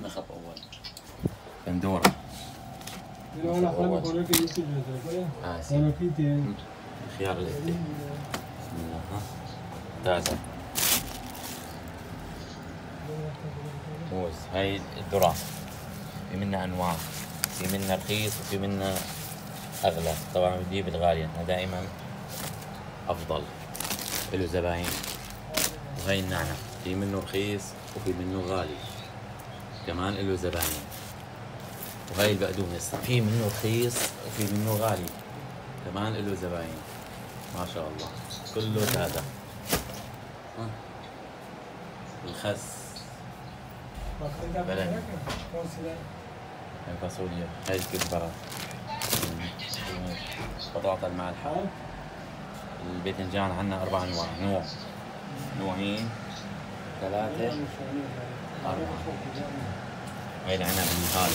نخب أول. بندوره Pero la flama con el que dice yo, ¿te acuerdas? آه سي Bueno, aquí tiene. خيار الاتي بسم الله. ها؟ تازه موز. هاي الذرة. في منها أنواع. في منها رخيص وفي منها أغلى. طبعا بجيب الغالي أنا دائما أفضل. له زباين. وهي النعنع في منه رخيص وفي منه غالي. كمان له زباين وهي البقدونس في منه رخيص وفي منه غالي. كمان له زباين. ما شاء الله. كله هذا. الخس. بلد. الفاصوليا. هاي الكزبرة بطاطا المالحة. الباذنجان عندنا أربع أنواع نوع. نوعين. ثلاثة أربعة. هاي العنب الهاي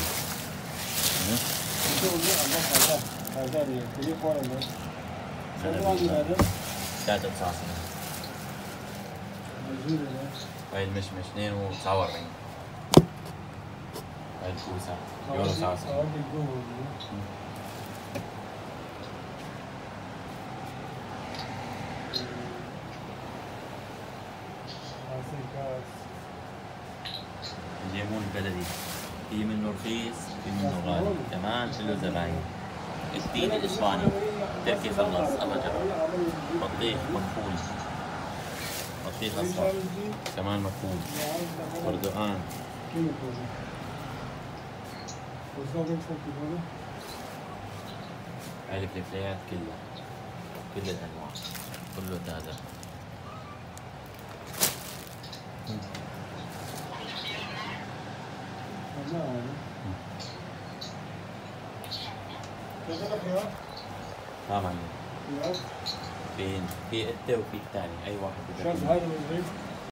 ثلاثة صاصة هاي المشمش 42 هاي الكوسة يورو الليمون البلدي. في منه رخيص في منه غالي. كمان له زباين التين الإسباني. تركي خلص الله جرب. بطيخ مكفول بطيخ أصفر. كمان مكفول برتقان هاي الفلفليات كلها. كل الانواع كله تازة. ما معنا. في انت وفي الثاني. أي واحد شاف هذا من